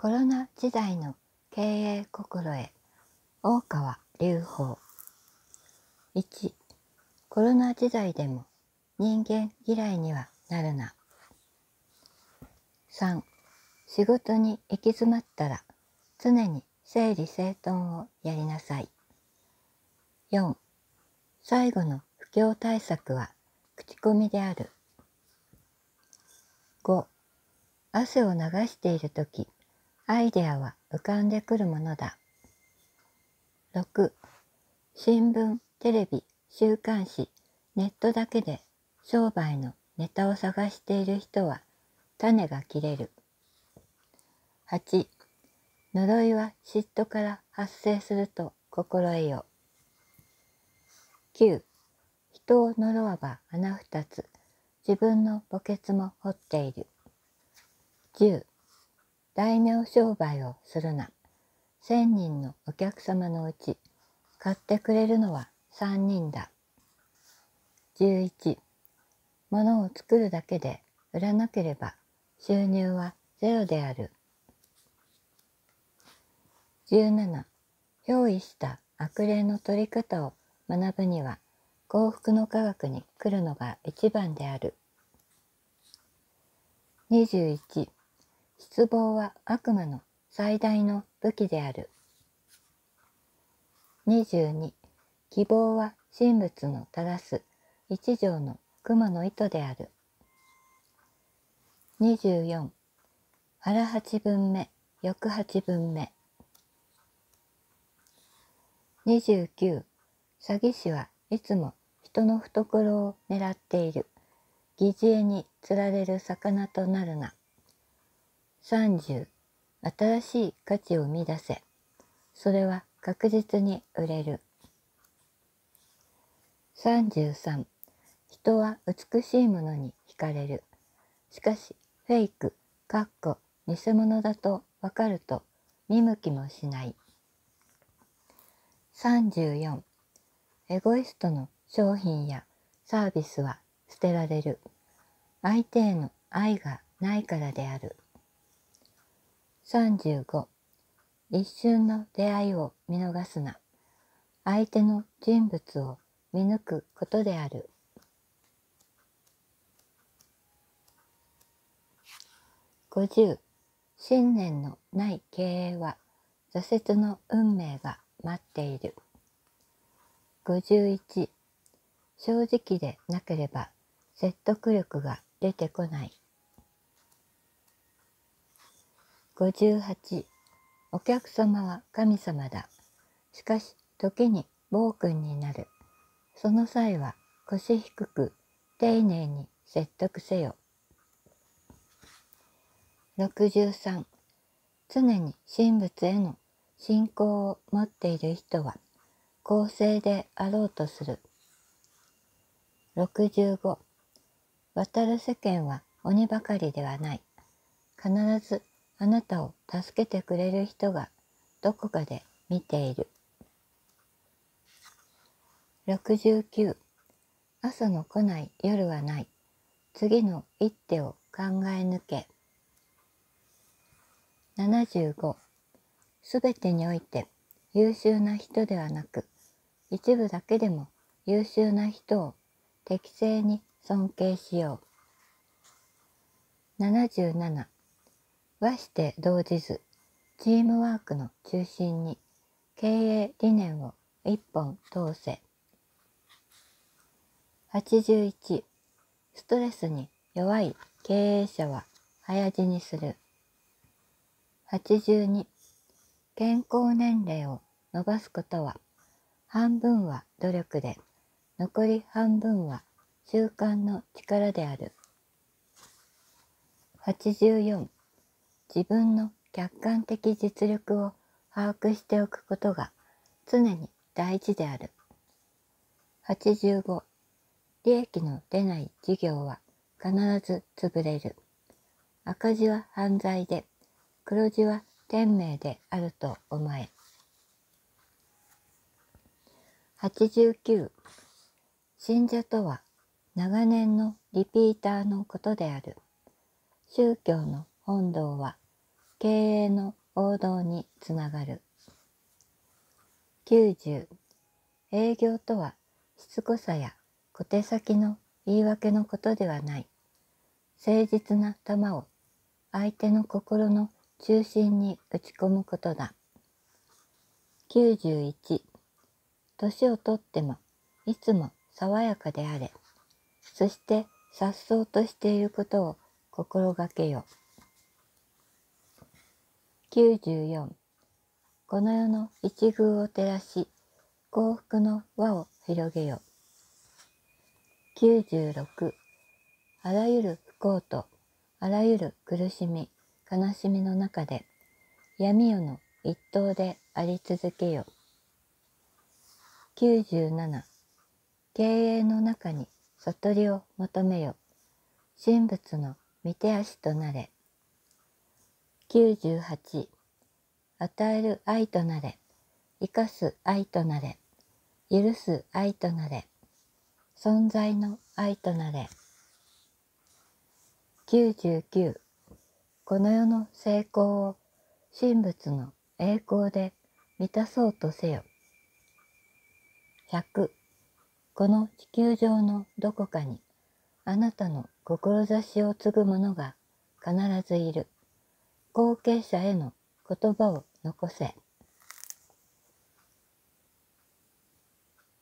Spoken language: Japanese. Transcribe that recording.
コロナ時代の経営心得大川隆法。1コロナ時代でも人間嫌いにはなるな。3仕事に行き詰まったら常に整理整頓をやりなさい。4最後の不況対策は口コミである。5汗を流している時。アイデアは浮かんでくるものだ。6. 新聞、テレビ、週刊誌、ネットだけで商売のネタを探している人は種が切れる。8. 呪いは嫉妬から発生すると心得よ。9. 人を呪わば穴二つ、自分の墓穴も掘っている。10. 大名商売をするな。千人のお客様のうち、買ってくれるのは三人だ。11. 物を作るだけで売らなければ収入はゼロである。17. 憑依した悪霊の取り方を学ぶには幸福の科学に来るのが一番である。21. 失望は悪魔の最大の武器である。22. 希望は神仏の正す一条の雲の糸である。24. 腹八分目、翌八分目。29. 詐欺師はいつも人の懐を狙っている。疑似餌に釣られる魚となるな。30新しい価値を生み出せ。それは確実に売れる。33人は美しいものに惹かれる。しかしフェイクかっこ偽物だとわかると見向きもしない。34エゴイストの商品やサービスは捨てられる。相手への愛がないからである。35一瞬の出会いを見逃すな。相手の人物を見抜くことである。50信念のない経営は挫折の運命が待っている。51正直でなければ説得力が出てこない。58お客様は神様だ。しかし時に暴君になる。その際は腰低く丁寧に説得せよ。63常に神仏への信仰を持っている人は公正であろうとする。65渡る世間は鬼ばかりではない。必ずあなたを助けてくれる人がどこかで見ている。69朝の来ない夜はない。次の一手を考え抜け。75すべてにおいて優秀な人ではなく、一部だけでも優秀な人を適正に尊敬しよう。77和して同時ず、チームワークの中心に経営理念を一本通せ。81、ストレスに弱い経営者は早死にする。82、健康年齢を伸ばすことは半分は努力で残り半分は習慣の力である。84自分の客観的実力を把握しておくことが常に大事である。85利益の出ない事業は必ず潰れる。赤字は犯罪で黒字は天命であると思え。89信者とは長年のリピーターのことである。宗教の本堂は経営の王道につながる。90営業とはしつこさや小手先の言い訳のことではない。誠実な球を相手の心の中心に打ち込むことだ。91年をとってもいつも爽やかであれ。そして颯爽としていることを心がけよ。94この世の一遇を照らし幸福の輪を広げよ。96あらゆる不幸とあらゆる苦しみ悲しみの中で闇夜の一等であり続けよ。97経営の中に悟りを求めよ。神仏の御手足となれ。98与える愛となれ。生かす愛となれ。許す愛となれ。存在の愛となれ。99この世の成功を神仏の栄光で満たそうとせよ。100この地球上のどこかにあなたの志を継ぐ者が必ずいる。後継者への言葉を残せ。